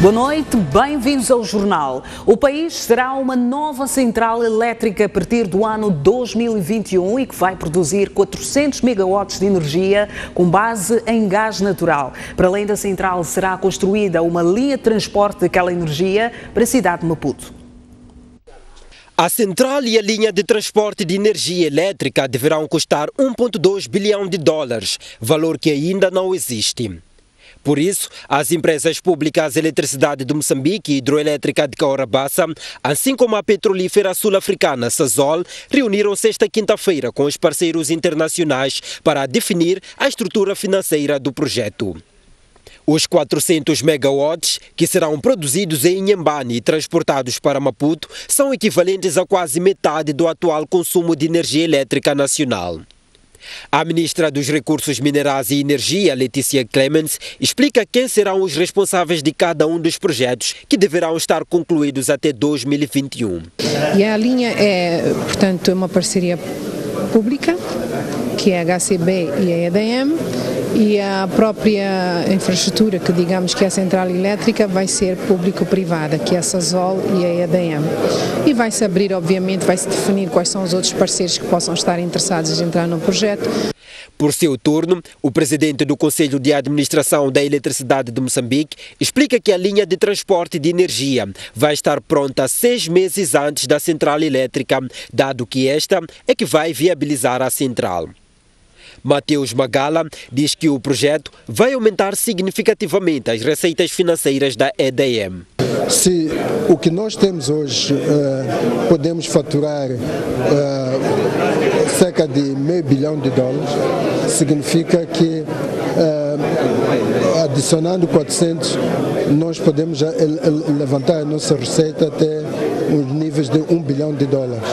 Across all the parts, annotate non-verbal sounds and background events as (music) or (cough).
Boa noite, bem-vindos ao jornal. O país terá uma nova central elétrica a partir do ano 2021 e que vai produzir 400 megawatts de energia com base em gás natural. Para além da central, será construída uma linha de transporte daquela energia para a cidade de Maputo. A central e a linha de transporte de energia elétrica deverão custar 1,2 bilhão de dólares, valor que ainda não existe. Por isso, as empresas públicas Eletricidade de Moçambique e Hidroelétrica de Caorabassa, assim como a petrolífera sul-africana Sasol, reuniram-se esta quinta-feira com os parceiros internacionais para definir a estrutura financeira do projeto. Os 400 megawatts que serão produzidos em Inhambane e transportados para Maputo são equivalentes a quase metade do atual consumo de energia elétrica nacional. A ministra dos Recursos Minerais e Energia, Letícia Clemens, explica quem serão os responsáveis de cada um dos projetos que deverão estar concluídos até 2021. E a linha é, portanto, uma parceria pública, que é a HCB e a EDM, e a própria infraestrutura, que digamos que é a central elétrica, vai ser público-privada, que é a SASOL e a EDM. E vai-se abrir, obviamente, vai-se definir quais são os outros parceiros que possam estar interessados em entrar no projeto. Por seu turno, o presidente do Conselho de Administração da Eletricidade de Moçambique explica que a linha de transporte de energia vai estar pronta seis meses antes da central elétrica, dado que esta é que vai viabilizar a central. Mateus Magala diz que o projeto vai aumentar significativamente as receitas financeiras da EDM. Se o que nós temos hoje uh, podemos faturar uh, cerca de meio bilhão de dólares, significa que uh, adicionando 400 nós podemos levantar a nossa receita até os níveis de um bilhão de dólares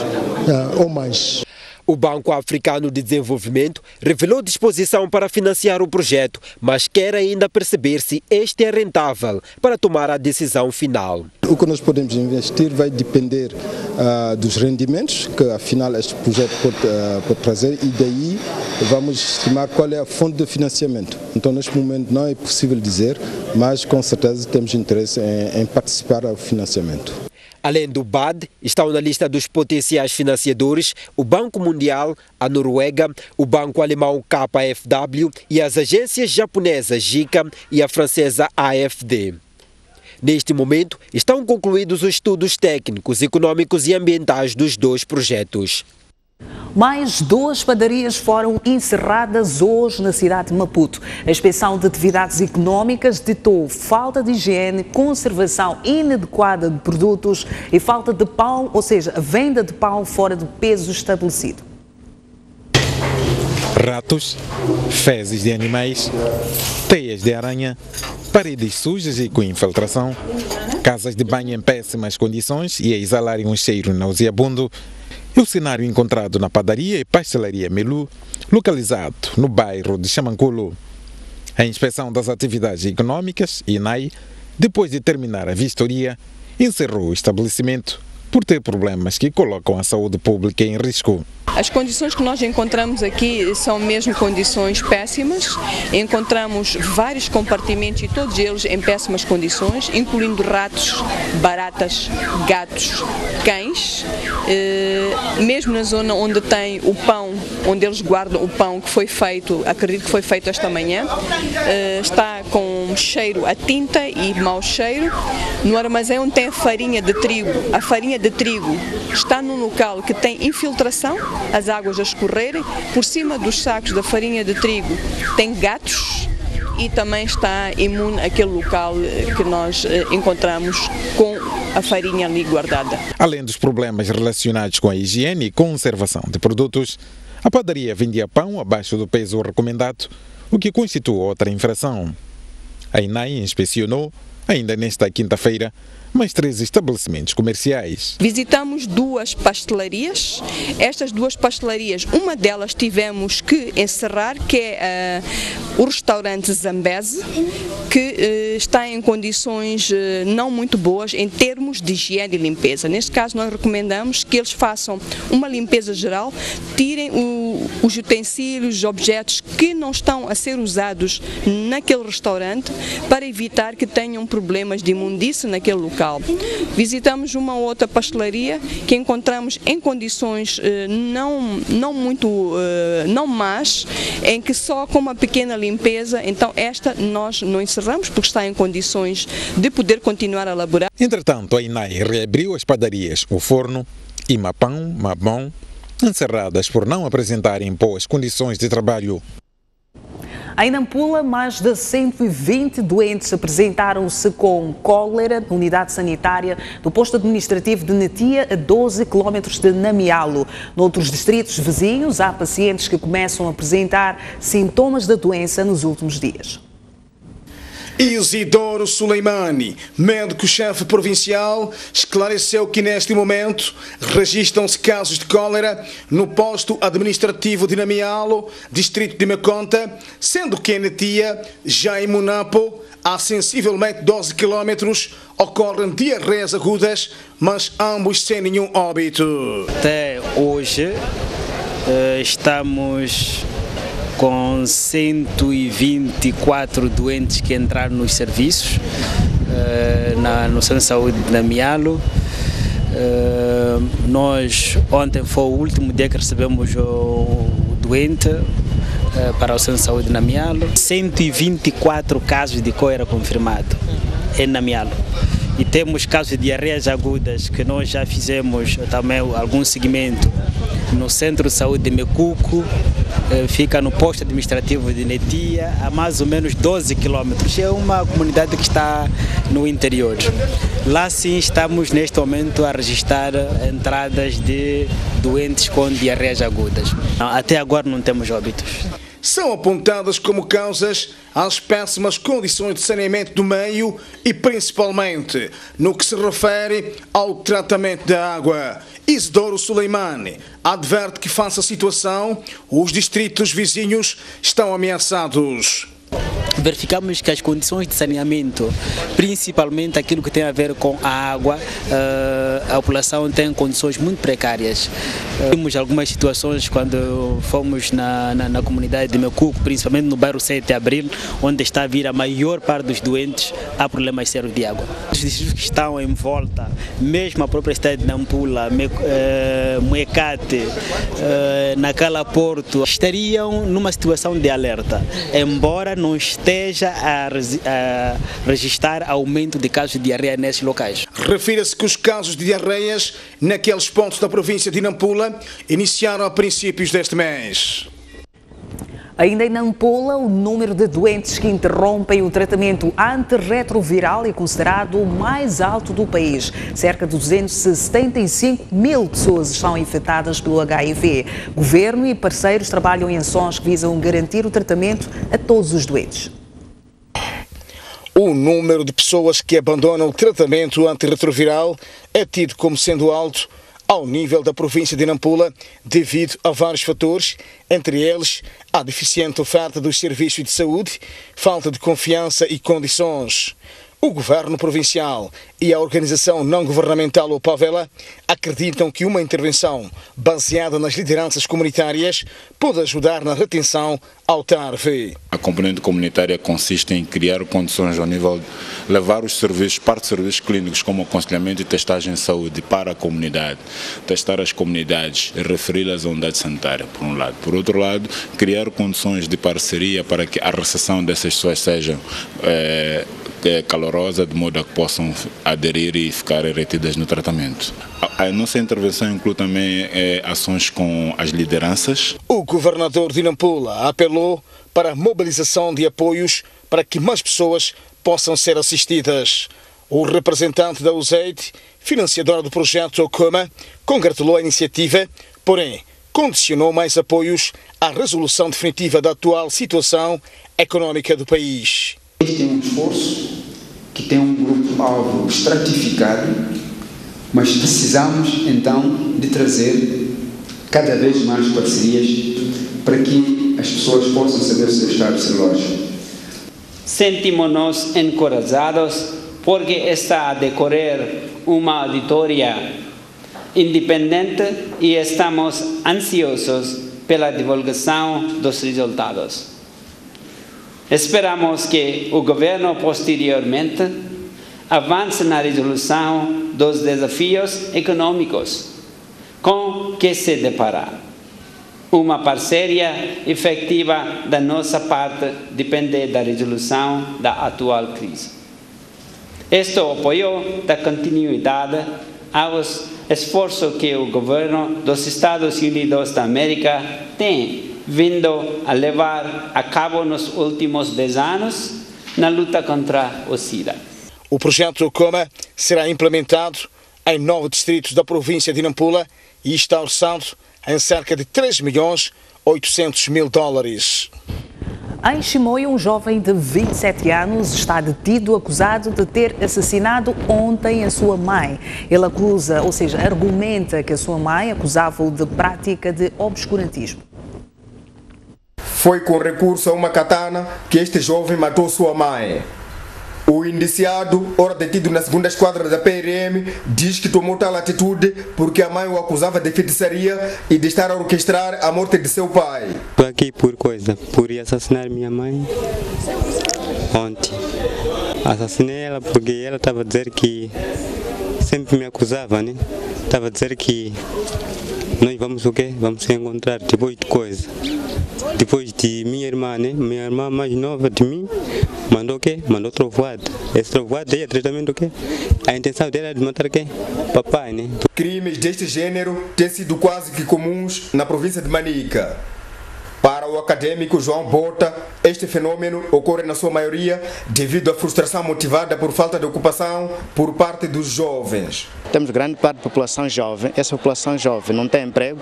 ou mais. O Banco Africano de Desenvolvimento revelou disposição para financiar o projeto, mas quer ainda perceber se este é rentável para tomar a decisão final. O que nós podemos investir vai depender uh, dos rendimentos que afinal este projeto pode, uh, pode, trazer e daí vamos estimar qual é a fonte de financiamento. Então neste momento não é possível dizer, mas com certeza temos interesse em, em participar ao financiamento. Além do BAD, estão na lista dos potenciais financiadores o Banco Mundial, a Noruega, o Banco Alemão KfW e as agências japonesas JICA e a francesa AFD. Neste momento, estão concluídos os estudos técnicos, econômicos e ambientais dos dois projetos. Mais duas padarias foram encerradas hoje na cidade de Maputo. A inspeção de atividades econômicas ditou falta de higiene, conservação inadequada de produtos e falta de pão, ou seja, a venda de pão fora do peso estabelecido. Ratos, fezes de animais, teias de aranha, paredes sujas e com infiltração, casas de banho em péssimas condições e a exalarem um cheiro nauseabundo é o cenário encontrado na padaria e pastelaria Melu, localizado no bairro de Chamanculo. A inspeção das atividades econômicas, INAI, depois de terminar a vistoria, encerrou o estabelecimento por ter problemas que colocam a saúde pública em risco. As condições que nós encontramos aqui são mesmo condições péssimas. Encontramos vários compartimentos e todos eles em péssimas condições, incluindo ratos, baratas, gatos, cães. Eh, mesmo na zona onde tem o pão, onde eles guardam o pão que foi feito, acredito que foi feito esta manhã, eh, está com cheiro a tinta e mau cheiro. No armazém onde tem farinha de trigo, a farinha de trigo está num local que tem infiltração as águas a escorrerem. Por cima dos sacos da farinha de trigo tem gatos e também está imune aquele local que nós eh, encontramos com a farinha ali guardada. Além dos problemas relacionados com a higiene e conservação de produtos, a padaria vendia pão abaixo do peso recomendado, o que constitui outra infração. A INAI inspecionou, ainda nesta quinta-feira, mais três estabelecimentos comerciais. Visitamos duas pastelarias. Estas duas pastelarias, uma delas tivemos que encerrar, que é uh, o restaurante Zambese, que uh, está em condições uh, não muito boas em termos de higiene e limpeza. Neste caso, nós recomendamos que eles façam uma limpeza geral, tirem o, os utensílios, os objetos que não estão a ser usados naquele restaurante para evitar que tenham problemas de imundície naquele local. Visitamos uma outra pastelaria que encontramos em condições eh, não, não muito eh, não más, em que só com uma pequena limpeza, então esta nós não encerramos porque está em condições de poder continuar a elaborar. Entretanto, a INAI reabriu as padarias, o forno e Mapão, Mabão, encerradas por não apresentarem boas condições de trabalho. Em Nampula, mais de 120 doentes apresentaram-se com cólera na unidade sanitária do posto administrativo de Netia, a 12 quilómetros de Namialo. Noutros distritos vizinhos, há pacientes que começam a apresentar sintomas da doença nos últimos dias. Isidoro Suleimani, médico-chefe provincial, esclareceu que neste momento registram-se casos de cólera no posto administrativo de Namialo, distrito de Meconta, sendo que em Netia, já em Munapo, a sensivelmente 12 quilómetros, ocorrem diarreias agudas, mas ambos sem nenhum óbito. Até hoje eh, estamos com 124 doentes que entraram nos serviços uh, na, no Centro de Saúde de Namialo. Uh, nós, ontem foi o último dia que recebemos o doente uh, para o Centro de Saúde de Namialo. 124 casos de cólera confirmado em Namialo e temos casos de diarreias agudas que nós já fizemos também algum segmento no Centro de Saúde de Mecuco, eh, fica no posto administrativo de Netia, a mais ou menos 12 quilômetros. É uma comunidade que está no interior. Lá sim estamos neste momento a registrar entradas de doentes com diarreias agudas. Até agora não temos óbitos são apontadas como causas as péssimas condições de saneamento do meio e principalmente no que se refere ao tratamento da água. Isidoro Suleimani adverte que, face à situação, os distritos vizinhos estão ameaçados verificamos que as condições de saneamento, principalmente aquilo que tem a ver com a água, eh, a população tem condições muito precárias. Temos eh, algumas situações quando fomos na, na, na comunidade de Mecuco, principalmente no bairro 7 de Abril, onde está a vir a maior parte dos doentes, há sérios de água. Os distritos que estão em volta, mesmo a própria cidade de Nampula, Me, Moecate, uh, Nacala Porto, estariam numa situação de alerta, embora não esteja a, a registrar aumento de casos de diarreia nesses locais. Refira-se que os casos de diarreias naqueles pontos da província de Nampula iniciaram a princípios deste mês. Ainda em Nampula, o número de doentes que interrompem o tratamento antirretroviral é considerado o mais alto do país. Cerca de 275 mil pessoas estão infectadas pelo HIV. Governo e parceiros trabalham em ações que visam garantir o tratamento a todos os doentes. O número de pessoas que abandonam o tratamento antirretroviral é tido como sendo alto ao nível da província de Nampula devido a vários fatores, entre eles a deficiente oferta dos serviços de saúde, falta de confiança e condições. O governo provincial e a organização não governamental Opavela acreditam que uma intervenção baseada nas lideranças comunitárias pode ajudar na retenção ao TARV. A componente comunitária consiste em criar condições ao nível de levar os serviços, parte de serviços clínicos como aconselhamento e testagem de saúde para a comunidade, testar as comunidades referi-las à unidade sanitária, por um lado. Por outro lado, criar condições de parceria para que a recepção dessas pessoas seja é, calorosa, de modo a que possam aderir e ficar retidas no tratamento. A nossa intervenção inclui também é, ações com as lideranças. O governador de Nampula apelou para a mobilização de apoios para que mais pessoas possam ser assistidas. O representante da USAID, financiadora do projeto Okuma, congratulou a iniciativa, porém condicionou mais apoios à resolução definitiva da atual situação econômica do país. Este é um esforço que tem um grupo-alvo estratificado, mas precisamos então de trazer cada vez mais parcerias para que as pessoas possam saber o seu estado psicológico. Sentimos-nos encorajados porque está a decorrer uma auditoria independente e estamos ansiosos pela divulgação dos resultados. Esperamos que o governo posteriormente avance na resolução dos desafios econômicos com que se deparar. Uma parceria efetiva da nossa parte depende da resolução da atual crise. Este apoio da continuidade aos esforços que o governo dos Estados Unidos da América tem vindo a levar a cabo nos últimos 10 anos na luta contra o SIDA. O projeto Coma será implementado em nove distritos da província de Nampula e está orçado em cerca de 3 milhões 800 mil dólares. Em Chimoio, um jovem de 27 anos está detido acusado de ter assassinado ontem a sua mãe. Ele acusa, ou seja, argumenta que a sua mãe acusava-o de prática de obscurantismo. Foi com recurso a uma katana que este jovem matou sua mãe. O indiciado, ora detido na segunda esquadra da PRM, diz que tomou tal atitude porque a mãe o acusava de feitiçaria e de estar a orquestrar a morte de seu pai. Estou aqui por coisa, por assassinar minha mãe ontem. Assassinei ela porque ela estava a dizer que sempre me acusava, né? Estava a dizer que nós vamos o quê? Vamos se encontrar depois de coisa. Depois de minha irmã, né? Minha irmã mais nova de mim, mandou o quê? Mandou trovoada. Esse trovoada é tratamento o quê? A intenção dela é de matar quem? Papai, né? Crimes deste gênero têm sido quase que comuns na província de Manica. Para o acadêmico João Bota, este fenômeno ocorre na sua maioria devido à frustração motivada por falta de ocupação por parte dos jovens. Temos grande parte da população jovem, essa população jovem não tem emprego,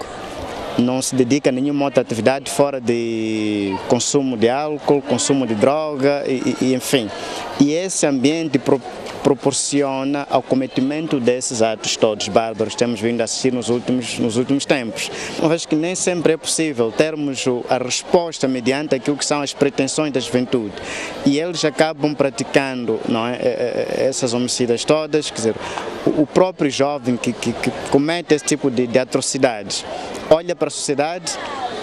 não se dedica a nenhuma outra atividade fora de consumo de álcool, consumo de droga, e, e enfim. E esse ambiente proporciona ao cometimento desses atos todos bárbaros que temos vindo a assistir nos últimos, nos últimos tempos. Uma vez que nem sempre é possível termos a resposta mediante aquilo que são as pretensões da juventude. E eles acabam praticando não é, essas homicidas todas, quer dizer, o próprio jovem que, que, que comete esse tipo de, de atrocidades olha para a sociedade,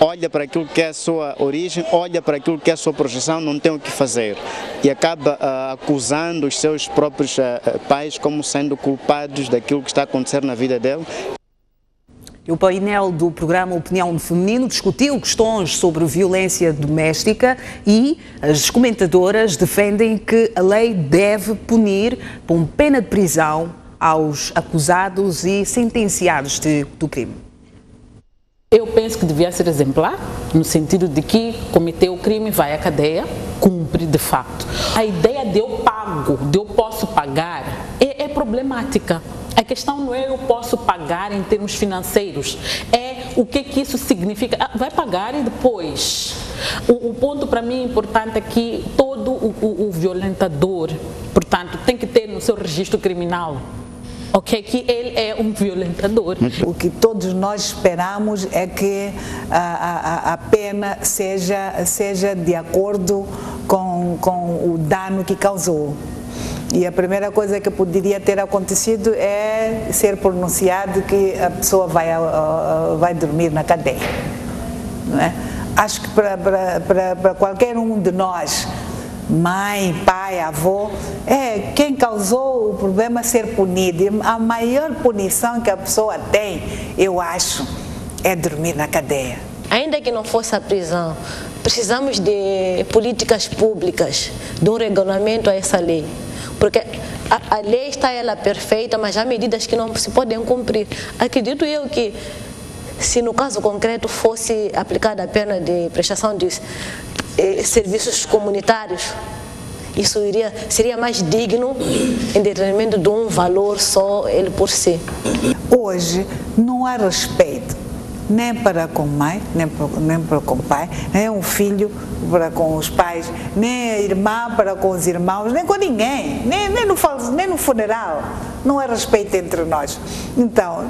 olha para aquilo que é a sua origem, olha para aquilo que é a sua projeção, não tem o que fazer. E acaba uh, acusando os seus próprios uh, pais como sendo culpados daquilo que está a acontecer na vida dele. O painel do programa Opinião Feminino discutiu questões sobre violência doméstica e as comentadoras defendem que a lei deve punir com pena de prisão aos acusados e sentenciados de, do crime. Eu penso que devia ser exemplar, no sentido de que cometeu o crime, vai à cadeia, cumpre de facto. A ideia de eu pago, de eu posso pagar, é, é problemática. A questão não é eu posso pagar em termos financeiros, é o que, que isso significa. Ah, vai pagar e depois. O, o ponto para mim importante é que todo o, o, o violentador, portanto, tem que ter no seu registro criminal ok? Que ele é um violentador. O que todos nós esperamos é que a, a, a pena seja, seja de acordo com, com o dano que causou. E a primeira coisa que poderia ter acontecido é ser pronunciado que a pessoa vai, vai dormir na cadeia. É? Acho que para qualquer um de nós mãe, pai, avô, é quem causou o problema ser punido. A maior punição que a pessoa tem, eu acho, é dormir na cadeia. Ainda que não fosse a prisão, precisamos de políticas públicas, de um regulamento a essa lei. Porque a, a lei está ela perfeita, mas há medidas que não se podem cumprir. Acredito eu que se no caso concreto fosse aplicada a pena de prestação de serviços comunitários, isso iria, seria mais digno em detrimento de um valor só ele por si. Hoje não há respeito nem para com mãe, nem para, nem para com pai, nem um filho para com os pais, nem a irmã para com os irmãos, nem com ninguém, nem, nem, no, nem no funeral. Não há respeito entre nós. Então,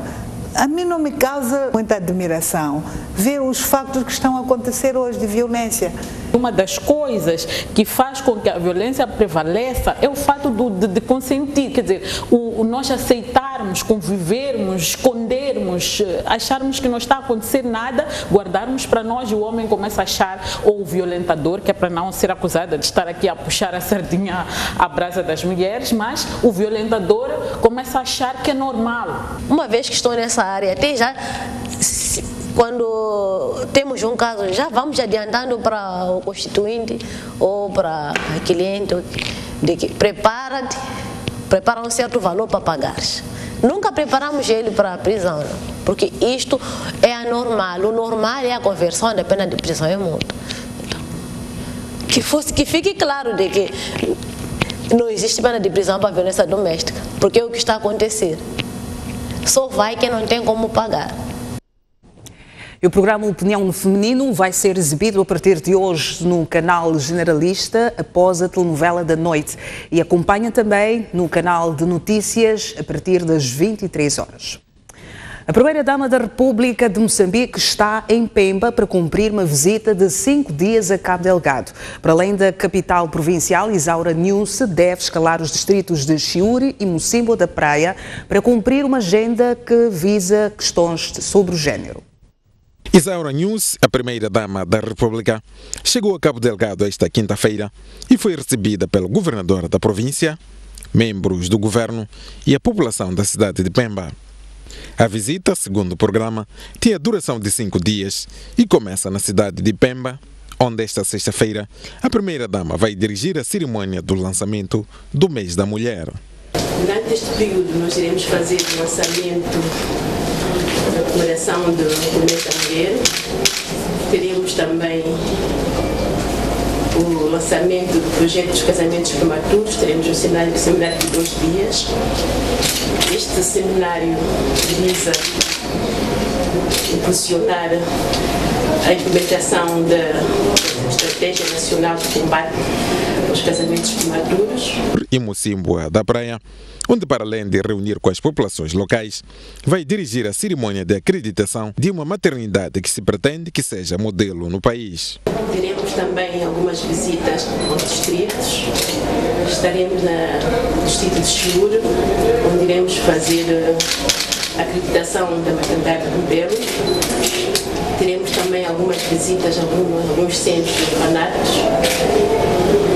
a mim não me causa muita admiração ver os factos que estão a acontecer hoje de violência. Uma das coisas que faz com que a violência prevaleça é o fato do, de, de, consentir, quer dizer, o, o, nós aceitarmos, convivermos, escondermos, eh, acharmos que não está a acontecer nada, guardarmos para nós e o homem começa a achar, ou o violentador, que é para não ser acusada de estar aqui a puxar a sardinha à brasa das mulheres, mas o violentador começa a achar que é normal. Uma vez que estou nessa área, até já quando temos um caso, já vamos adiantando para o constituinte ou para o cliente de que prepara-te, prepara um certo valor para pagar. Nunca preparamos ele para a prisão, porque isto é anormal. O normal é a conversão da pena de prisão é muito. Então, que, fosse, que fique claro de que não existe pena de prisão para violência doméstica, porque é o que está a acontecer. Só vai quem não tem como pagar. E o programa Opinião Feminino vai ser exibido a partir de hoje no canal Generalista, após a telenovela da noite. E acompanha também no canal de notícias a partir das 23 horas. A primeira-dama da República de Moçambique está em Pemba para cumprir uma visita de cinco dias a Cabo Delgado. Para além da capital provincial, Isaura Nunce deve escalar os distritos de Chiuri e Mocimbo da Praia para cumprir uma agenda que visa questões sobre o género. Isaura News, a primeira-dama da República, chegou a Cabo Delgado esta quinta-feira e foi recebida pelo governador da província, membros do governo e a população da cidade de Pemba. A visita, segundo o programa, tinha duração de cinco dias e começa na cidade de Pemba, onde esta sexta-feira a primeira-dama vai dirigir a cerimônia do lançamento do mês da mulher. Durante este período nós iremos fazer o lançamento da comemoração do mês da mulher. Teremos também o lançamento do projeto dos casamentos prematuros. Teremos um seminário, um seminário de dois dias. Este seminário visa impulsionar a implementação da Estratégia Nacional de Combate aos Casamentos Prematuros. E Mocimboa da Praia onde, para além de reunir com as populações locais, vai dirigir a cerimônia de acreditação de uma maternidade que se pretende que seja modelo no país. Teremos também algumas visitas aos distritos. Estaremos no distrito de Chiuro, onde iremos fazer eh, a acreditação da maternidade de Belo. Teremos também algumas visitas a alguns centros de orfanatos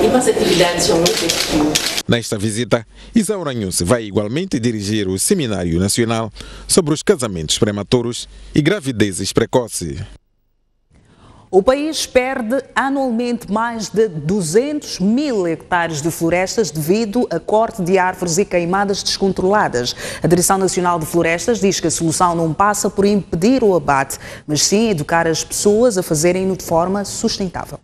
e mais atividades ao longo deste período. Nesta visita, Isaura Nhusse vai igualmente dirigir o Seminário Nacional sobre os casamentos prematuros e gravidezes precoces. O país perde anualmente mais de 200 mil hectares de florestas devido a corte de árvores e queimadas descontroladas. A Direção Nacional de Florestas diz que a solução não passa por impedir o abate, mas sim educar as pessoas a fazerem-no de forma sustentável.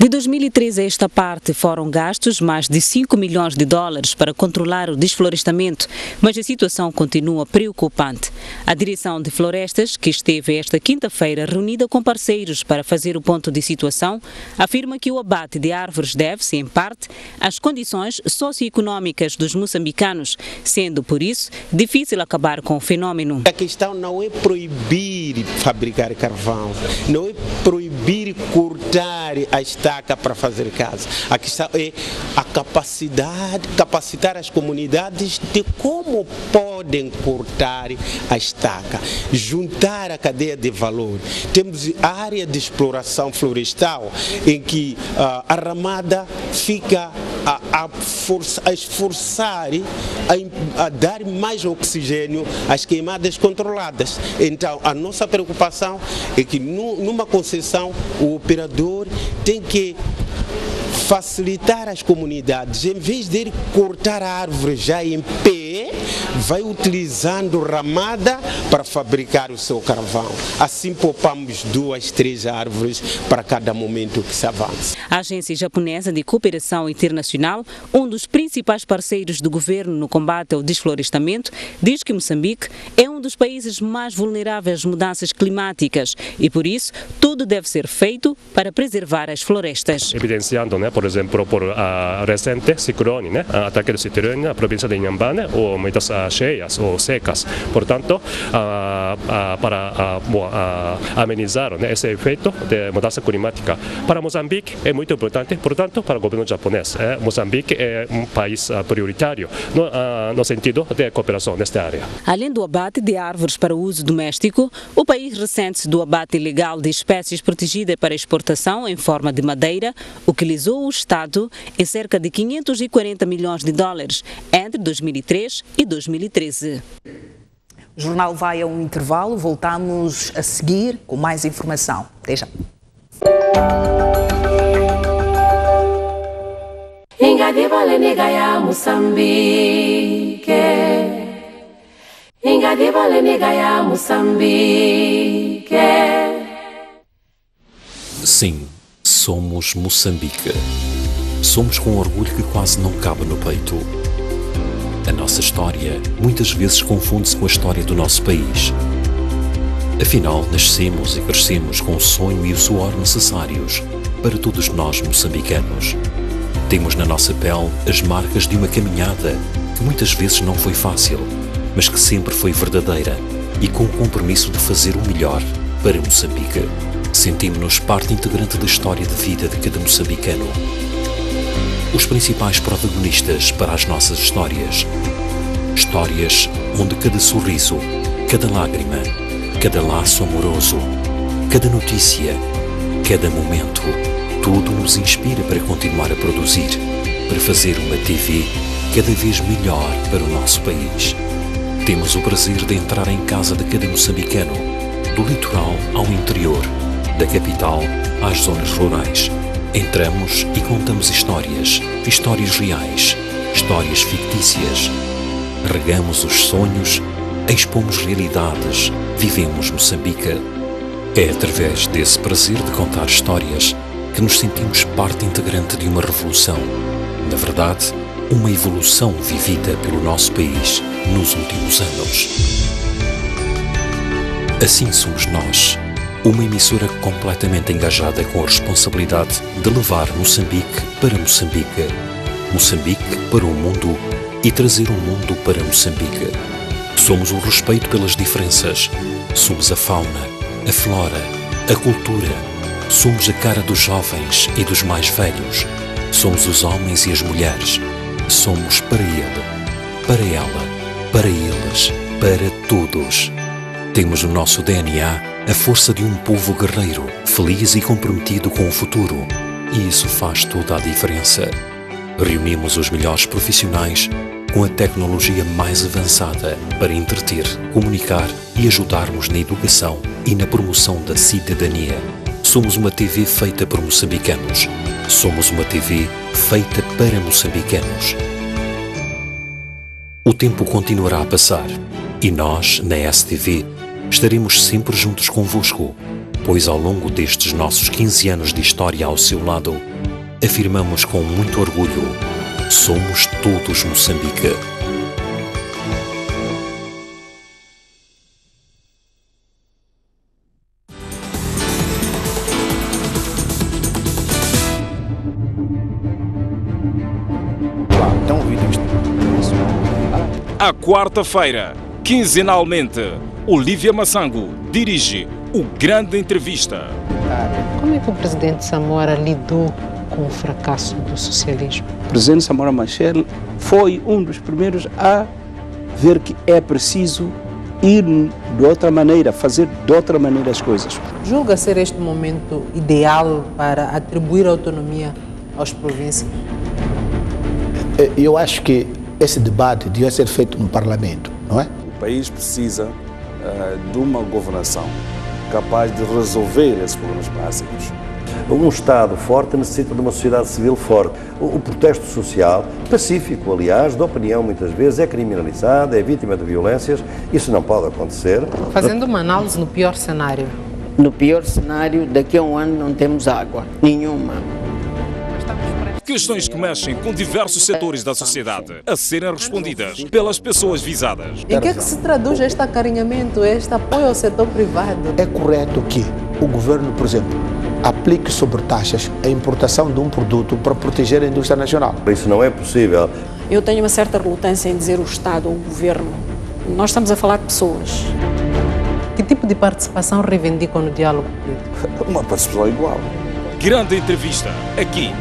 De 2013 a esta parte foram gastos mais de 5 milhões de dólares para controlar o desflorestamento, mas a situação continua preocupante. A Direção de Florestas, que esteve esta quinta-feira reunida com parceiros para fazer o ponto de situação, afirma que o abate de árvores deve-se, em parte, às condições socioeconômicas dos moçambicanos, sendo, por isso, difícil acabar com o fenômeno. A questão não é proibir fabricar carvão, não é proibir cortar a estaca para fazer casa. A questão é a capacidade, capacitar as comunidades de como podem cortar a estaca, juntar a cadeia de valor. Temos área de exploração florestal em que uh, a ramada fica a, a, força, a esforçar a, a dar mais oxigênio às queimadas controladas. Então, a nossa preocupação é que numa concessão o operador tem que que facilitar as comunidades, em vez de ele cortar a árvore já em pé, vai utilizando ramada para fabricar o seu carvão. Assim poupamos duas, três árvores para cada momento que se avança. A Agência Japonesa de Cooperação Internacional, um dos principais parceiros do governo no combate ao desflorestamento, diz que Moçambique é um dos países mais vulneráveis às mudanças climáticas e, por isso, tudo deve ser feito para preservar as florestas. Evidenciando né, por exemplo, por a recente ciclone, né? ataque do ciclone na província de Inhambane, ou muitas cheias ou secas. Portanto, para amenizar né, esse efeito de mudança climática. Para Moçambique é muito importante, portanto, para o governo japonês. É, Moçambique é um país prioritário no, no sentido de cooperação nesta área. Além do abate de árvores para uso doméstico, o país ressente do abate ilegal de espécies protegidas para exportação em forma de madeira, o Estado em cerca de 540 milhões de dólares entre 2003 e 2013. O jornal vai a um intervalo, voltamos a seguir com mais informação. Até já. Ingadiva ya Moçambique Ingadiva ya Moçambique Sim, somos Moçambique. Somos com orgulho que quase não cabe no peito. A nossa história muitas vezes confunde-se com a história do nosso país. Afinal, nascemos e crescemos com o sonho e o suor necessários para todos nós moçambicanos. Temos na nossa pele as marcas de uma caminhada que muitas vezes não foi fácil, mas que sempre foi verdadeira e com o compromisso de fazer o melhor para Moçambique. Sentimos-nos parte integrante da história de vida de cada moçambicano. Os principais protagonistas para as nossas histórias. Histórias onde cada sorriso, cada lágrima, cada laço amoroso, cada notícia, cada momento, tudo nos inspira para continuar a produzir, para fazer uma TV cada vez melhor para o nosso país. Temos o prazer de entrar em casa de cada moçambicano, do litoral ao interior da capital às zonas rurais. Entramos e contamos histórias, histórias reais, histórias fictícias. Regamos os sonhos, expomos realidades, vivemos Moçambique. É através desse prazer de contar histórias que nos sentimos parte integrante de uma revolução. Na verdade, uma evolução vivida pelo nosso país nos últimos anos. Assim somos nós uma emissora completamente engajada com a responsabilidade de levar Moçambique para Moçambique, Moçambique para o mundo e trazer o mundo para Moçambique. Somos o respeito pelas diferenças, somos a fauna, a flora, a cultura, somos a cara dos jovens e dos mais velhos, somos os homens e as mulheres, somos para ele, para ela, para eles, para todos. Temos no nosso DNA a força de um povo guerreiro, feliz e comprometido com o futuro. E isso faz toda a diferença. Reunimos os melhores profissionais com a tecnologia mais avançada para entreter, comunicar e ajudarmos na educação e na promoção da cidadania. Somos uma TV feita por moçambicanos. Somos uma TV feita para moçambicanos. O tempo continuará a passar e nós, na STV, estaremos sempre juntos convosco, pois ao longo destes nossos 15 anos de história ao seu lado, afirmamos com muito orgulho: somos todos Moçambique. A quarta-feira, quinzenalmente Olivia Massango dirige o Grande Entrevista. Como é que o presidente Samora lidou com o fracasso do socialismo? O presidente Samora Machel foi um dos primeiros a ver que é preciso ir de outra maneira, fazer de outra maneira as coisas. Julga ser este momento ideal para atribuir autonomia às províncias? Eu acho que esse debate devia ser feito no parlamento, não é? O país precisa de uma governação capaz de resolver esses problemas básicos. Um Estado forte necessita de uma sociedade civil forte. O, o protesto social, pacífico, aliás, de opinião muitas vezes, é criminalizado, é vítima de violências. Isso não pode acontecer. Fazendo uma análise no pior cenário. No pior cenário, daqui a um ano não temos água, nenhuma. Questões que mexem com diversos setores da sociedade a serem respondidas pelas pessoas visadas. Em que é que se traduz este acarinhamento, este apoio ao setor privado? É correto que o governo, por exemplo, aplique sobre taxas a importação de um produto para proteger a indústria nacional. Isso não é possível. Eu tenho uma certa relutância em dizer o Estado ou o Governo. Nós estamos a falar de pessoas. Que tipo de participação reivindicam no diálogo político? Uma participação igual. Grande entrevista aqui.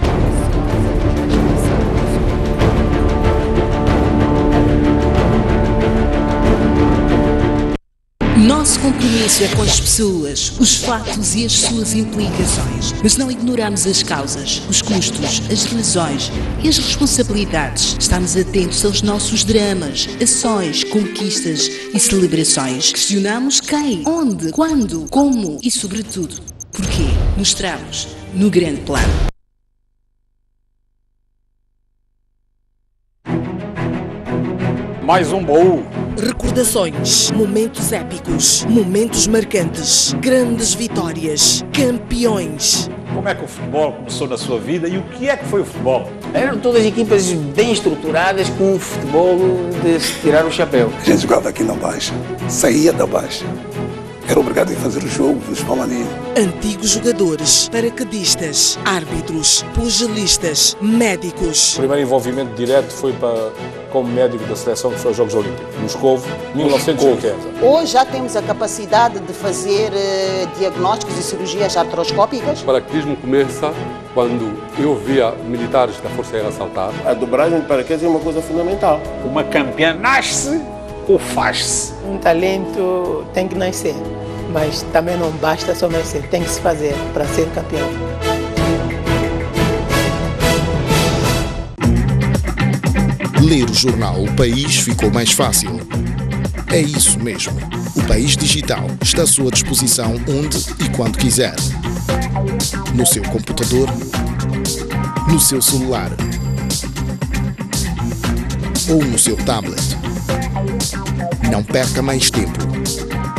Nosso compromisso é com as pessoas, os fatos e as suas implicações. Mas não ignoramos as causas, os custos, as razões e as responsabilidades. Estamos atentos aos nossos dramas, ações, conquistas e celebrações. Questionamos quem, onde, quando, como e, sobretudo, porquê. Mostramos no grande plano. Mais um baú. Recordações, momentos épicos, momentos marcantes, grandes vitórias, campeões. Como é que o futebol começou na sua vida e o que é que foi o futebol? Eram todas equipas bem estruturadas com um futebol de se tirar o chapéu. A gente jogava aqui na Baixa, saía da Baixa. Era obrigado a fazer o jogo dos Palmaninhos. Antigos jogadores, paraquedistas, árbitros, pugilistas, médicos. O primeiro envolvimento direto foi para, como médico da seleção que foi aos Jogos Olímpicos, Moscovo, 1980. Hoje já temos a capacidade de fazer eh, diagnósticos e cirurgias artroscópicas. O paraquedismo começa quando eu via militares da Força Aérea saltar. A dobragem de paraquedas é uma coisa fundamental. Uma campeã nasce ou faz-se? Um talento tem que nascer, mas também não basta só nascer, tem que se fazer para ser campeão. Ler o jornal O País ficou mais fácil. É isso mesmo. O País Digital está à sua disposição onde e quando quiser. No seu computador, no seu celular ou no seu tablet. Não perca mais tempo.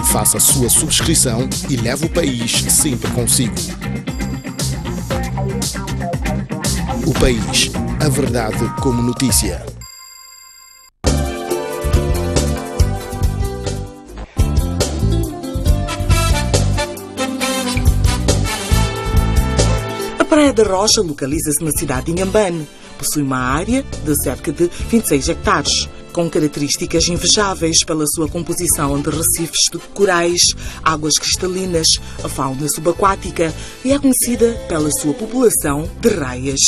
Faça a sua subscrição e leve o país sempre consigo. O País. A verdade como notícia. A Praia da Rocha localiza-se na cidade de Inhambane. Possui uma área de cerca de 26 hectares, com características invejáveis pela sua composição de recifes de corais, águas cristalinas, fauna subaquática e é conhecida pela sua população de raias.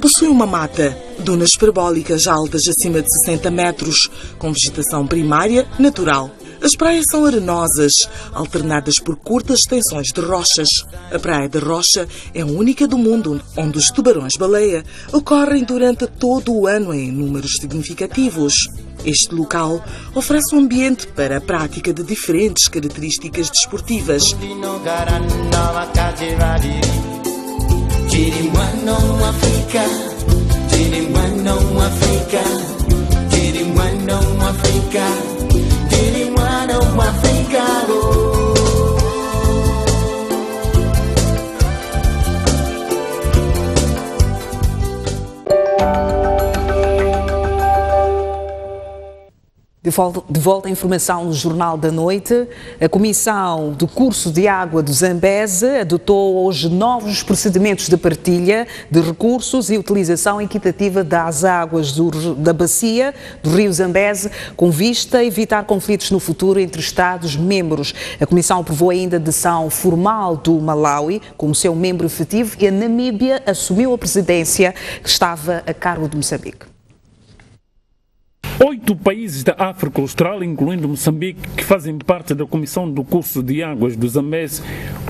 Possui uma mata, dunas parabólicas altas acima de 60 metros, com vegetação primária natural. As praias são arenosas, alternadas por curtas extensões de rochas. A Praia da Rocha é a única do mundo onde os tubarões-baleia ocorrem durante todo o ano em números significativos. Este local oferece um ambiente para a prática de diferentes características desportivas. Africa, Chirimwano Africa, Chirimwano De volta, de volta à informação no Jornal da Noite, a Comissão do Curso de Água do Zambeze adotou hoje novos procedimentos de partilha de recursos e utilização equitativa das águas do, da bacia do Rio Zambeze, com vista a evitar conflitos no futuro entre Estados-membros. A Comissão aprovou ainda a adesão formal do Malawi como seu membro efetivo e a Namíbia assumiu a presidência que estava a cargo de Moçambique. Oito países da África Austral, incluindo Moçambique, que fazem parte da Comissão do Curso de Águas do Zambeze,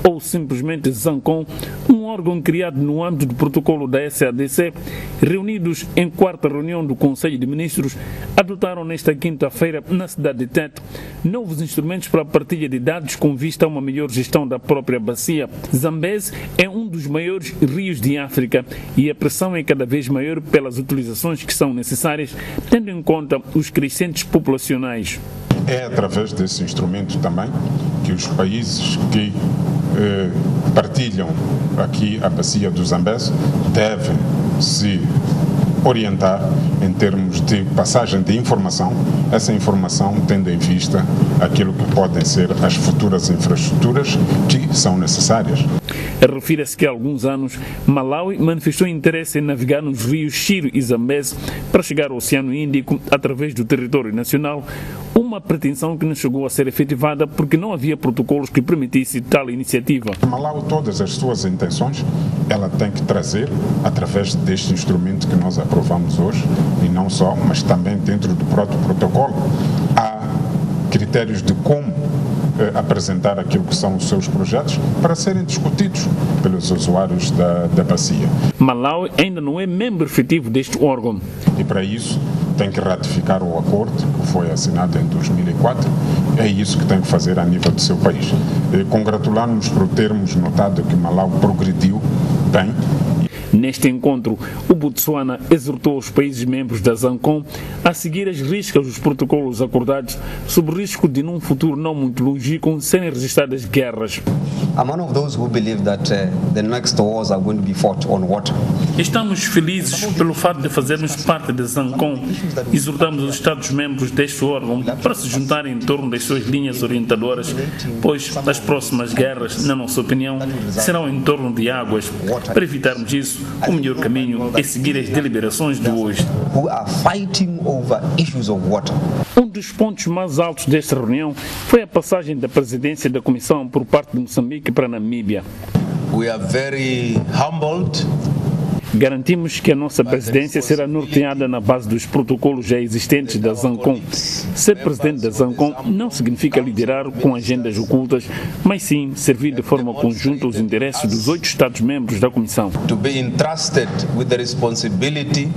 ou simplesmente ZANCOM, um órgão criado no âmbito do protocolo da SADC, reunidos em quarta reunião do Conselho de Ministros, adotaram nesta quinta-feira, na cidade de Tete, novos instrumentos para a partilha de dados com vista a uma melhor gestão da própria bacia. Zambeze é um dos maiores rios de África e a pressão é cada vez maior pelas utilizações que são necessárias, tendo em conta os crescentes populacionais. É através desse instrumento também que os países que eh, partilham aqui a bacia do Zambeze devem se orientar em termos de passagem de informação, essa informação tendo em vista aquilo que podem ser as futuras infraestruturas que são necessárias. Refira-se que há alguns anos Malawi manifestou interesse em navegar nos rios Chiro e Zambeze para chegar ao Oceano Índico através do território nacional, uma pretensão que não chegou a ser efetivada porque não havia protocolos que permitissem tal iniciativa. Malawi, todas as suas intenções, ela tem que trazer através deste instrumento que nós aprovamos hoje, e não só, mas também dentro do próprio protocolo, há critérios de como apresentar aquilo que são os seus projetos para serem discutidos pelos usuários da, da bacia. Malawi ainda não é membro efetivo deste órgão. E para isso tem que ratificar o acordo que foi assinado em 2004. É isso que tem que fazer a nível do seu país. Congratulamos-nos por termos notado que Malawi progrediu bem Neste encontro, o Botsuana exortou os países membros da ZANCOM a seguir as riscas dos protocolos acordados sob o risco de, num futuro não muito longínquo, serem registradas guerras. I'm one of those who believe that uh, the next wars are going to be fought on water. Estamos felizes pelo fato de fazermos parte da ZANCOM. Exortamos os Estados-membros deste órgão para se juntarem em torno das suas linhas orientadoras, pois as próximas guerras, na nossa opinião, serão em torno de águas. Para evitarmos isso, o melhor caminho é seguir as deliberações de hoje. Um dos pontos mais altos desta reunião foi a passagem da presidência da Comissão por parte de Moçambique para a Namíbia. We are very humbled Garantimos que a nossa presidência será norteada na base dos protocolos já existentes da ZANCOM. Ser presidente da ZANCOM não significa liderar com agendas ocultas, mas sim servir de forma conjunta os interesses dos oito Estados-membros da Comissão. To be entrusted with the responsibility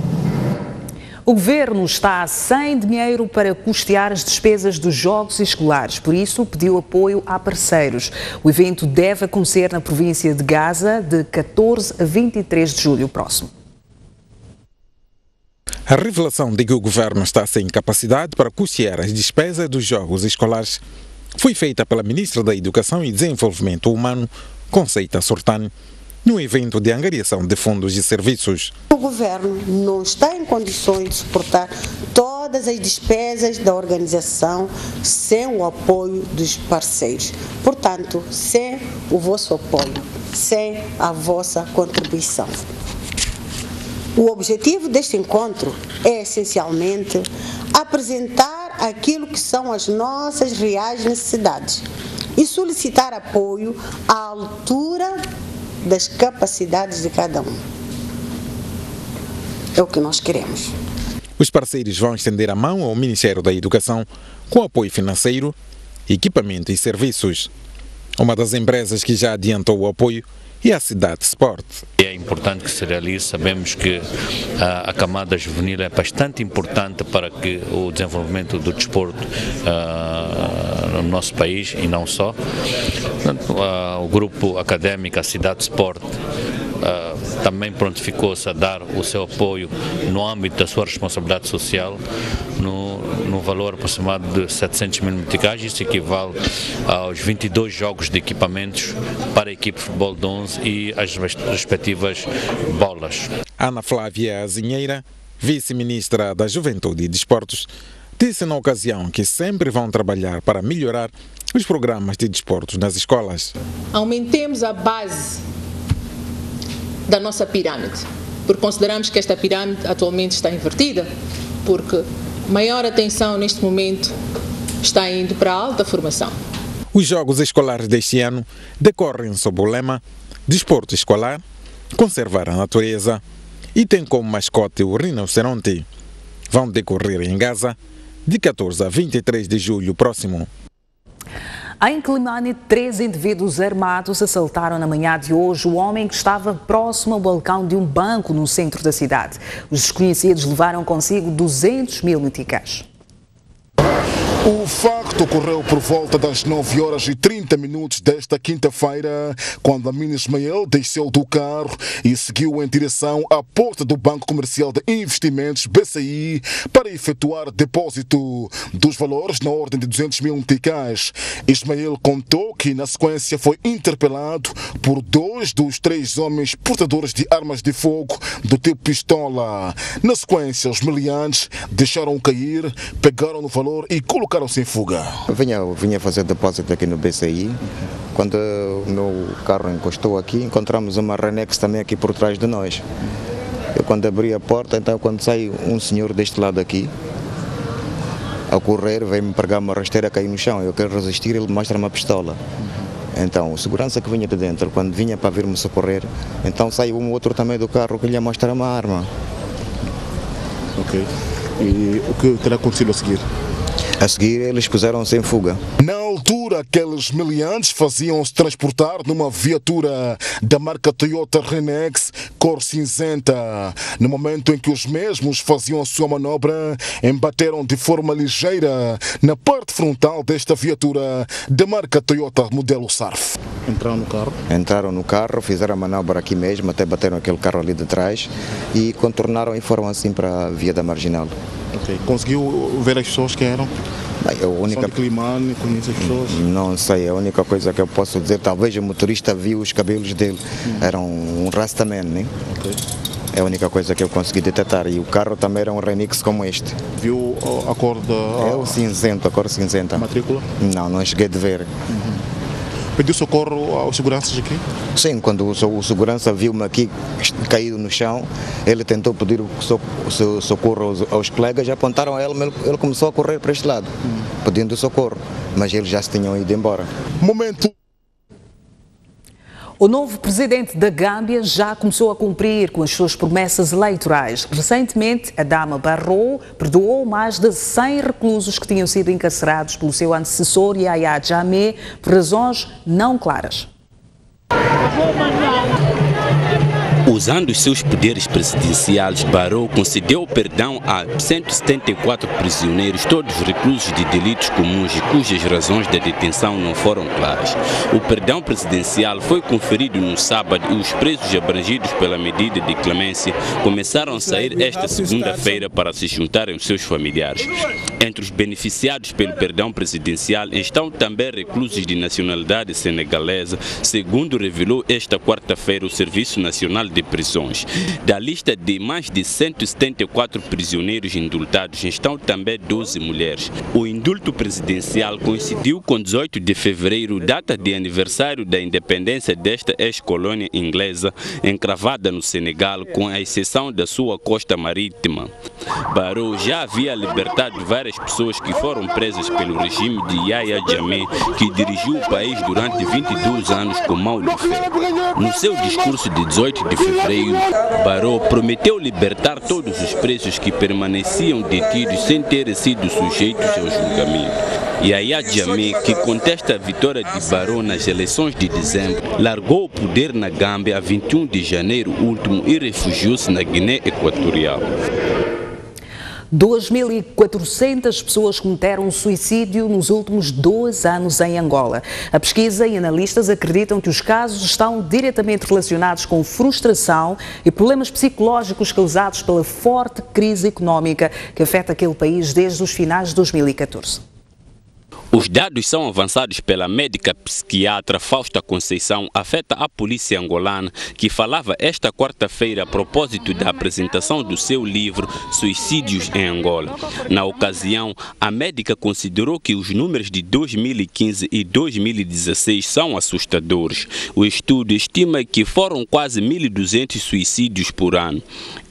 o governo está sem dinheiro para custear as despesas dos jogos escolares, por isso pediu apoio a parceiros. O evento deve acontecer na província de Gaza de 14 a 23 de julho próximo. A revelação de que o governo está sem capacidade para custear as despesas dos jogos escolares foi feita pela ministra da Educação e Desenvolvimento Humano, Conceita Sortani, no evento de angariação de fundos e serviços. O governo não está em condições de suportar todas as despesas da organização sem o apoio dos parceiros. Portanto, sem o vosso apoio, sem a vossa contribuição. O objetivo deste encontro é essencialmente apresentar aquilo que são as nossas reais necessidades e solicitar apoio à altura das capacidades de cada um. É o que nós queremos. Os parceiros vão estender a mão ao Ministério da Educação com apoio financeiro, equipamento e serviços. Uma das empresas que já adiantou o apoio e a cidade Sport. É importante que se realize, sabemos que a, a camada juvenil é bastante importante para que o desenvolvimento do desporto uh, no nosso país e não só. Uh, o grupo académico, a Cidade Sport, Uh, também prontificou-se a dar o seu apoio no âmbito da sua responsabilidade social no, no valor aproximado de 700 mil meticais, isso equivale aos 22 jogos de equipamentos para a equipe de futebol de 11 e as respectivas bolas. Ana Flávia Azinheira, vice-ministra da Juventude e Desportos, disse na ocasião que sempre vão trabalhar para melhorar os programas de desportos nas escolas. Aumentemos a base da nossa pirâmide, porque consideramos que esta pirâmide atualmente está invertida, porque maior atenção neste momento está indo para a alta formação. Os Jogos Escolares deste ano decorrem sob o lema Desporto Escolar, Conservar a Natureza e tem como mascote o rinoceronte. Vão decorrer em Gaza de 14 a 23 de julho próximo. Em Climane, três indivíduos armados assaltaram na manhã de hoje o homem que estava próximo ao balcão de um banco no centro da cidade. Os desconhecidos levaram consigo 200 mil meticais. O facto ocorreu por volta das 9 horas e 30 minutos desta quinta-feira, quando Amin Ismael desceu do carro e seguiu em direção à porta do Banco Comercial de Investimentos BCI para efetuar depósito dos valores na ordem de 200 mil meticais. Ismael contou que na sequência foi interpelado por dois dos três homens portadores de armas de fogo do tipo pistola. Na sequência, os meliantes deixaram cair, pegaram no valor e colocaram ficaram sem fuga. Vinha, vinha fazer depósito aqui no BCI. Quando o meu carro encostou aqui, encontramos uma Renex também aqui por trás de nós. Eu quando abri a porta, então quando sai um senhor deste lado aqui, a correr, veio-me pregar uma rasteira, cair no chão. Eu quero resistir, ele mostra uma pistola. Então, o segurança que vinha de dentro, quando vinha para vir-me socorrer, então saiu um outro também do carro que lhe mostra uma arma. Ok. E o que terá acontecido a seguir? A seguir, eles puseram-se em fuga. Na altura, aqueles meliantes faziam-se transportar numa viatura da marca Toyota Renex cor cinzenta. No momento em que os mesmos faziam a sua manobra, embateram de forma ligeira na parte frontal desta viatura da marca Toyota modelo Surf. Entraram no carro? Entraram no carro, fizeram a manobra aqui mesmo, até bateram aquele carro ali de trás e contornaram e foram assim para a via da Marginal. Ok. Conseguiu ver as pessoas que eram? Bem, a única... Climane, conhece as pessoas? Não sei, a única coisa que eu posso dizer, talvez o motorista viu os cabelos dele, Hum. era um rastaman, né? É a única coisa que eu consegui detectar. E o carro também era um remix como este. Viu a cor da. É o cinzento, a cor cinzenta. A matrícula? Não, não cheguei de ver. Pediu socorro aos seguranças aqui? Sim, quando o, o segurança viu-me aqui caído no chão, ele tentou pedir o so- o so- socorro aos, aos colegas, apontaram a ele, ele, ele começou a correr para este lado, pedindo socorro, mas eles já se tinham ido embora. Momento. O novo presidente da Gâmbia já começou a cumprir com as suas promessas eleitorais. Recentemente, a dama Barrow perdoou mais de 100 reclusos que tinham sido encarcerados pelo seu antecessor Yahya Jammeh por razões não claras. Usando os seus poderes presidenciais, Barrow concedeu perdão a 174 prisioneiros, todos reclusos de delitos comuns e cujas razões de detenção não foram claras. O perdão presidencial foi conferido no sábado e os presos abrangidos pela medida de clemência começaram a sair esta segunda-feira para se juntarem aos seus familiares. Entre os beneficiados pelo perdão presidencial estão também reclusos de nacionalidade senegalesa, segundo revelou esta quarta-feira o Serviço Nacional de Prisões. Da lista de mais de 174 prisioneiros indultados estão também 12 mulheres. O indulto presidencial coincidiu com 18 de fevereiro, data de aniversário da independência desta ex-colônia inglesa, encravada no Senegal, com a exceção da sua costa marítima. Barrow já havia libertado várias pessoas que foram presas pelo regime de Yahya Jammeh, que dirigiu o país durante 22 anos com mau de. No seu discurso de 18 de fevereiro, Barrow prometeu libertar todos os presos que permaneciam detidos sem terem sido sujeitos ao julgamento. Yahya Jammeh, que contesta a vitória de Barrow nas eleições de dezembro, largou o poder na Gâmbia a 21 de janeiro último e refugiou-se na Guiné Equatorial. 2.400 pessoas cometeram suicídio nos últimos dois anos em Angola. A pesquisa e analistas acreditam que os casos estão diretamente relacionados com frustração e problemas psicológicos causados pela forte crise económica que afeta aquele país desde os finais de 2014. Os dados são avançados pela médica psiquiatra Fausta Conceição, afeta a polícia angolana, que falava esta quarta-feira a propósito da apresentação do seu livro Suicídios em Angola. Na ocasião, a médica considerou que os números de 2015 e 2016 são assustadores. O estudo estima que foram quase 1.200 suicídios por ano.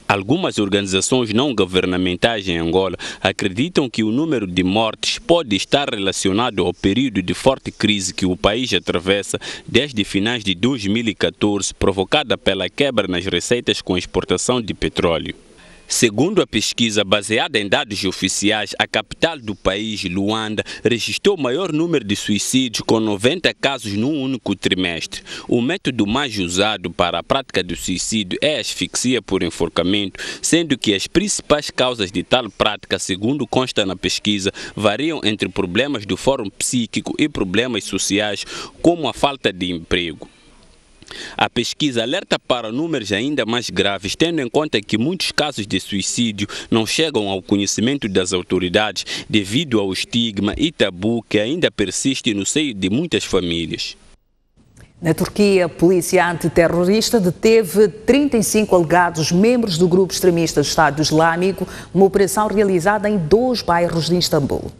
Algumas organizações não governamentais em Angola acreditam que o número de mortes pode estar relacionado ao período de forte crise que o país atravessa desde finais de 2014, provocada pela quebra nas receitas com exportação de petróleo. Segundo a pesquisa baseada em dados oficiais, a capital do país, Luanda, registrou o maior número de suicídios, com 90 casos num único trimestre. O método mais usado para a prática do suicídio é a asfixia por enforcamento, sendo que as principais causas de tal prática, segundo consta na pesquisa, variam entre problemas do fórum psíquico e problemas sociais, como a falta de emprego. A pesquisa alerta para números ainda mais graves, tendo em conta que muitos casos de suicídio não chegam ao conhecimento das autoridades devido ao estigma e tabu que ainda persiste no seio de muitas famílias. Na Turquia, a polícia antiterrorista deteve 35 alegados membros do grupo extremista Estado Islâmico numa operação realizada em dois bairros de Istambul.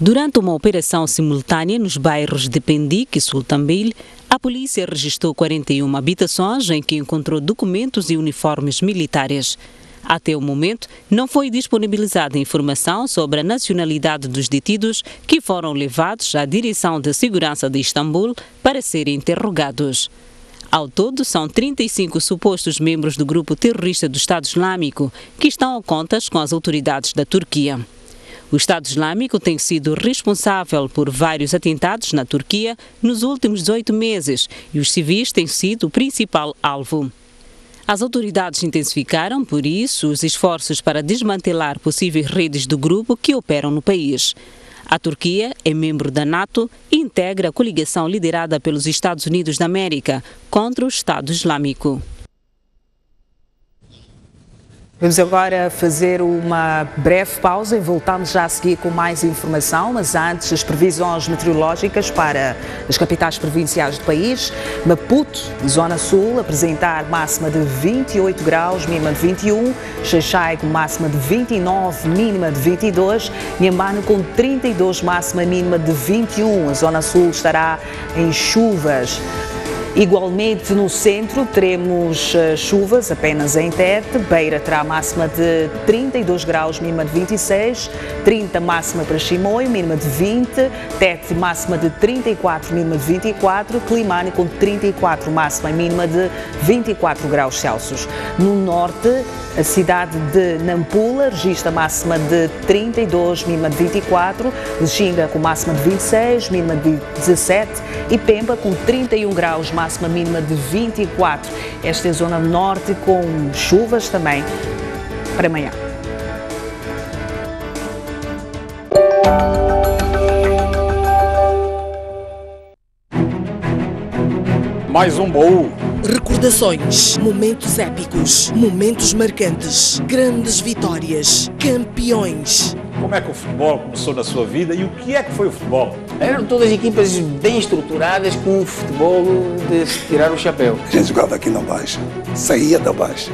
Durante uma operação simultânea nos bairros de Pendik e Sultanbeyli, a polícia registrou 41 habitações em que encontrou documentos e uniformes militares. Até o momento, não foi disponibilizada informação sobre a nacionalidade dos detidos que foram levados à Direção de Segurança de Istambul para serem interrogados. Ao todo, são 35 supostos membros do grupo terrorista do Estado Islâmico que estão a contas com as autoridades da Turquia. O Estado Islâmico tem sido responsável por vários atentados na Turquia nos últimos 18 meses e os civis têm sido o principal alvo. As autoridades intensificaram, por isso, os esforços para desmantelar possíveis redes do grupo que operam no país. A Turquia é membro da NATO e integra a coligação liderada pelos Estados Unidos da América contra o Estado Islâmico. Vamos agora fazer uma breve pausa e voltamos já a seguir com mais informação, mas antes as previsões meteorológicas para as capitais provinciais do país. Maputo, Zona Sul, apresentar máxima de 28 graus, mínima de 21. Xaixai com máxima de 29, mínima de 22. Nhambano com 32, máxima mínima de 21. A Zona Sul estará em chuvas. Igualmente no centro teremos uh, chuvas apenas em Tete, Beira terá máxima de 32 graus, mínima de 26, 30 máxima para Chimoio, mínima de 20, Tete máxima de 34, mínima de 24, Climane com 34 máxima e mínima de 24 graus Celsius. No norte, a cidade de Nampula registra máxima de 32, mínima de 24, Lexinga com máxima de 26, mínima de 17 e Pemba com 31 graus, máxima mínima de 24. Esta é a zona norte com chuvas também para amanhã. Mais um baú. Recordações, momentos épicos, momentos marcantes, grandes vitórias, campeões. Como é que o futebol começou na sua vida e o que é que foi o futebol? Eram todas equipas bem estruturadas com um futebol de se tirar o chapéu. A gente jogava aqui na Baixa, saía da Baixa.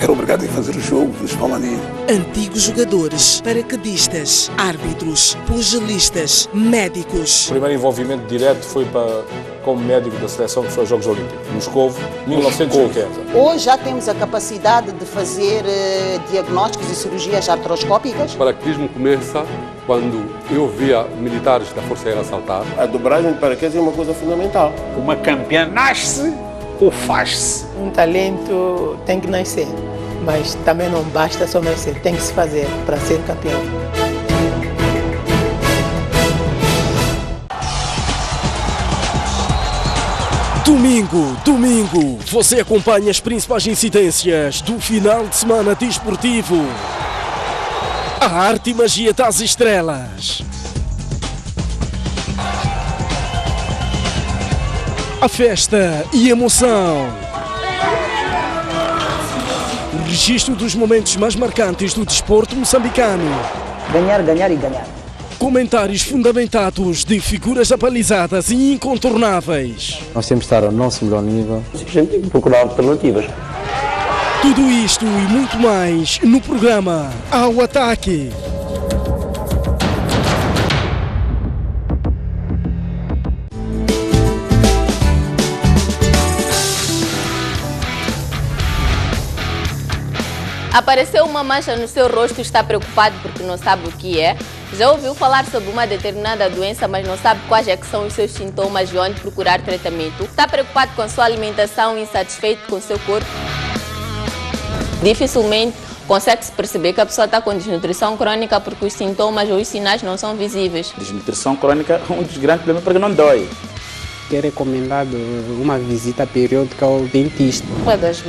Era obrigado a fazer o jogo dos Palmaninhos. Antigos jogadores, paraquedistas, árbitros, pugilistas, médicos. O primeiro envolvimento direto foi para, como médico da seleção que foi aos Jogos Olímpicos, Moscou, 1980. Hoje já temos a capacidade de fazer eh, diagnósticos e cirurgias artroscópicas. O paraquedismo começa quando eu via militares da Força Aérea saltar. A dobragem de paraquedas é uma coisa fundamental. Uma campeã nasce ou faz-se? Um talento tem que nascer, mas também não basta só nascer, tem que se fazer para ser campeão. Domingo, domingo, você acompanha as principais incidências do final de semana desportivo. A arte e magia das estrelas. A festa e emoção. Registro dos momentos mais marcantes do desporto moçambicano. Ganhar, ganhar e ganhar. Comentários fundamentados de figuras apalizadas e incontornáveis. Nós temos que estar ao nosso melhor nível. Simplesmente tem que procurar alternativas. Tudo isto e muito mais no programa Ao Ataque. Apareceu uma mancha no seu rosto e está preocupado porque não sabe o que é. Já ouviu falar sobre uma determinada doença, mas não sabe quais é são os seus sintomas e onde procurar tratamento? Está preocupado com a sua alimentação e insatisfeito com o seu corpo? Dificilmente consegue-se perceber que a pessoa está com desnutrição crônica porque os sintomas ou os sinais não são visíveis. Desnutrição crônica é um dos grandes problemas porque não dói. É recomendado uma visita periódica ao dentista. Uma das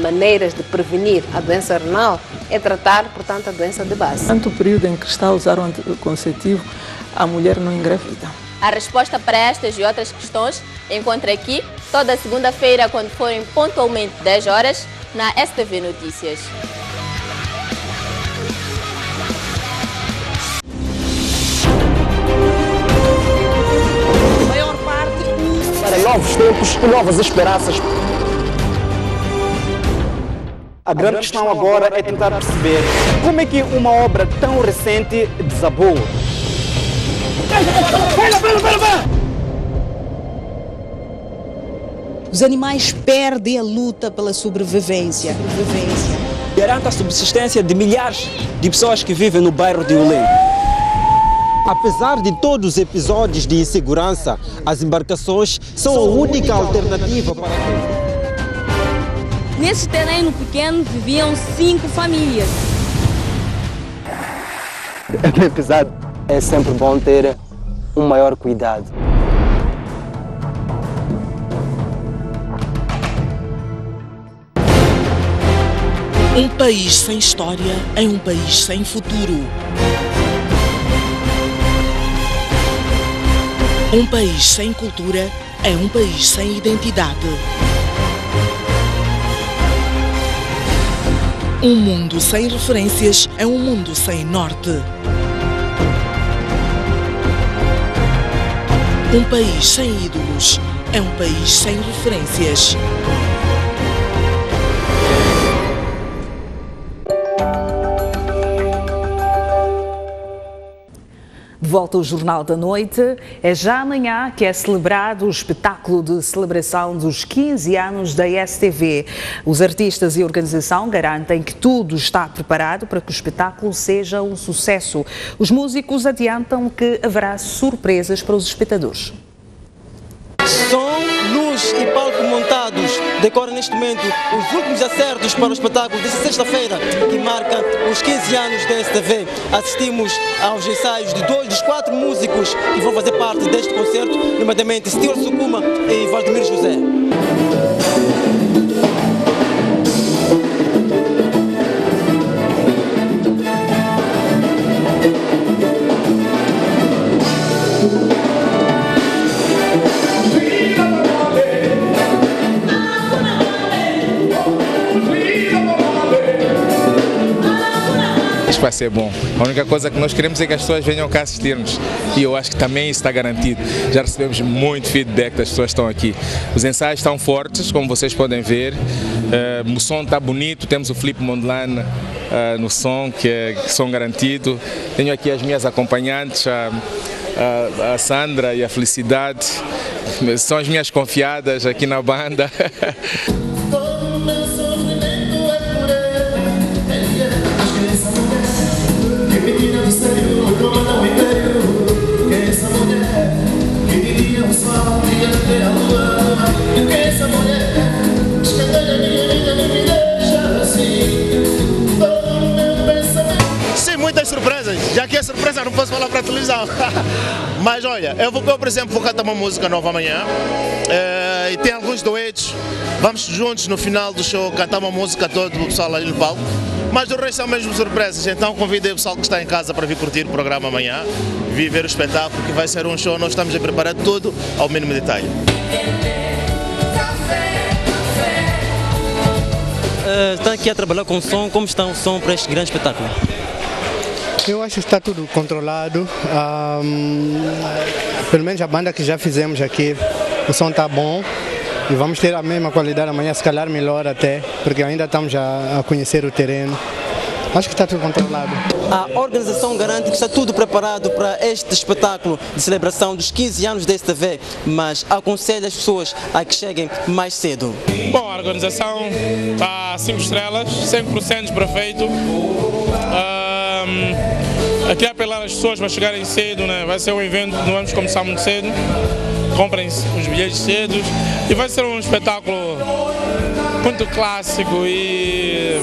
maneiras de prevenir a doença renal é tratar, portanto, a doença de base. Tanto o período em que está a usar o anticonceptivo, a mulher não engravida. A resposta para estas e outras questões encontra aqui toda segunda-feira, quando forem pontualmente 10 horas, na STV Notícias. Para novos tempos e novas esperanças. A grande questão agora é tentar perceber como é que uma obra tão recente desabou. Os animais perdem a luta pela sobrevivência. sobrevivência. Garanta a subsistência de milhares de pessoas que vivem no bairro de Ulém. Apesar de todos os episódios de insegurança, as embarcações são a única alternativa para Nesse terreno pequeno viviam cinco famílias. É bem pesado. É sempre bom ter um maior cuidado. Um país sem história é um país sem futuro. Um país sem cultura é um país sem identidade. Um mundo sem referências é um mundo sem norte. Um país sem ídolos é um país sem referências. Volta ao Jornal da Noite, é já amanhã que é celebrado o espetáculo de celebração dos 15 anos da STV. Os artistas e a organização garantem que tudo está preparado para que o espetáculo seja um sucesso. Os músicos adiantam que haverá surpresas para os espectadores. Som, luz e palco montados decoram neste momento os últimos acertos para o espetáculo desta sexta-feira, que marca os 15 anos da STV. Assistimos aos ensaios de dois dos quatro músicos que vão fazer parte deste concerto, nomeadamente Stuart Sukuma e Valdemir José. Vai ser bom. A única coisa que nós queremos é que as pessoas venham cá assistir-nos. E eu acho que também isso está garantido. Já recebemos muito feedback das pessoas que estão aqui. Os ensaios estão fortes, como vocês podem ver. Uh, o som está bonito. Temos o Felipe Mondlane uh, no som, que é som garantido. Tenho aqui as minhas acompanhantes, a, a, a Sandra e a Felicidade. São as minhas confiadas aqui na banda. (laughs) muitas surpresas. Já que é surpresa, não posso falar para a televisão. (laughs) Mas olha, eu vou, eu, por exemplo, vou cantar uma música nova amanhã. eh, e tem alguns duetos. Vamos juntos no final do show cantar uma música todo o pessoal ali no palco. Mas do resto são mesmo surpresas. Então convidei o pessoal que está em casa para vir curtir o programa amanhã, vir ver o espetáculo, que vai ser um show. Nós estamos a preparar tudo ao mínimo detalhe. Uh, está aqui a trabalhar com som. Como está o som para este grande espetáculo? Eu acho que está tudo controlado. Ahm, pelo menos a banda que já fizemos aqui, o som está bom. E vamos ter a mesma qualidade amanhã, se calhar melhor até, porque ainda estamos a, a conhecer o terreno. Acho que está tudo controlado. A organização garante que está tudo preparado para este espetáculo de celebração dos 15 anos da STV, mas aconselha as pessoas a que cheguem mais cedo. Bom, a organização está 5 estrelas, 100% perfeito. Ahm, aqui apelar as pessoas para chegarem cedo, né? vai ser um evento, não vamos começar muito cedo. Comprem os bilhetes cedo e vai ser um espetáculo muito clássico e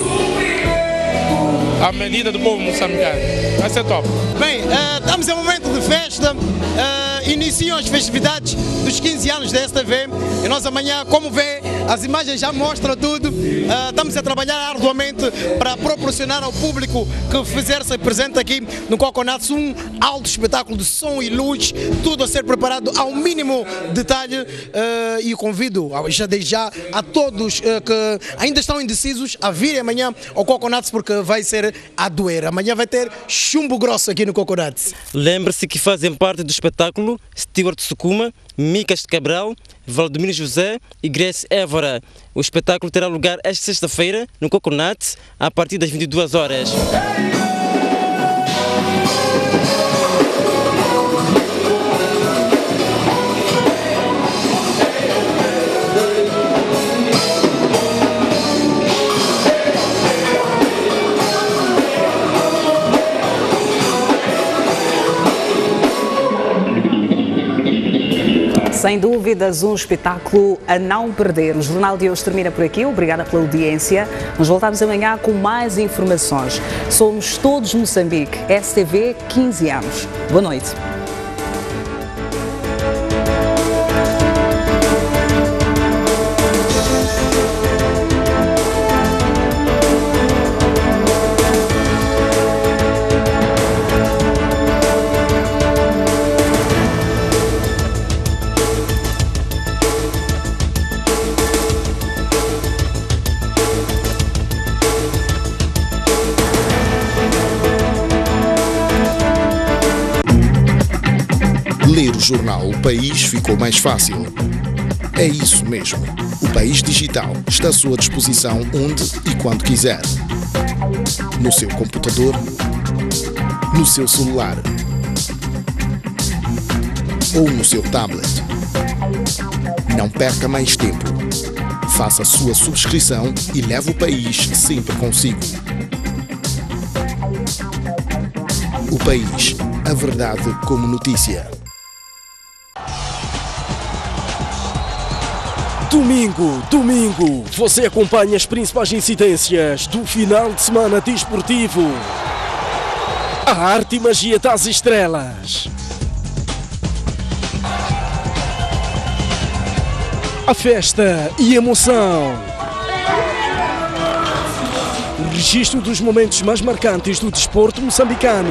a medida do povo moçambicano. Vai ser top. Bem, eh, estamos em momento de festa, eh, iniciam as festividades dos 15 anos da STV e nós amanhã, como vê, as imagens já mostram tudo. Eh, estamos a trabalhar arduamente para proporcionar ao público que fizer-se presente aqui no Coconuts um alto espetáculo de som e luz, tudo a ser preparado ao mínimo detalhe eh, e convido já desde já a todos que ainda estão indecisos a virem amanhã ao Coconuts porque vai ser a doer. Amanhã vai ter chumbo grosso aqui no Coconuts. Lembre-se que fazem parte do espetáculo Stewart Sukuma, Micas de Cabral, Valdemiro José e Grace Évora. O espetáculo terá lugar esta sexta-feira no Coconut, a partir das 22 horas. Sem dúvidas, um espetáculo a não perder. O Jornal de hoje termina por aqui. Obrigada pela audiência. Nós voltamos amanhã com mais informações. Somos todos Moçambique. STV, 15 anos. Boa noite. Jornal O País ficou mais fácil. É isso mesmo. O País Digital está à sua disposição onde e quando quiser. No seu computador, no seu celular ou no seu tablet. Não perca mais tempo. Faça a sua subscrição e leve o país sempre consigo. O País, a verdade como notícia. Domingo, domingo, você acompanha as principais incidências do final de semana desportivo. A arte e magia das estrelas. A festa e emoção. O registro dos momentos mais marcantes do desporto moçambicano.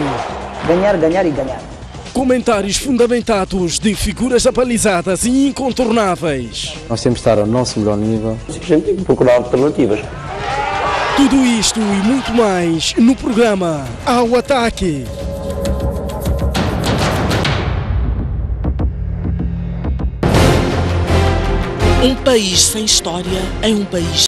Ganhar, ganhar e ganhar. Comentários fundamentados de figuras apalizadas e incontornáveis. Nós temos que estar ao nosso melhor nível. Simplesmente tem que procurar alternativas. Tudo isto e muito mais no programa Ao Ataque. Um país sem história é um país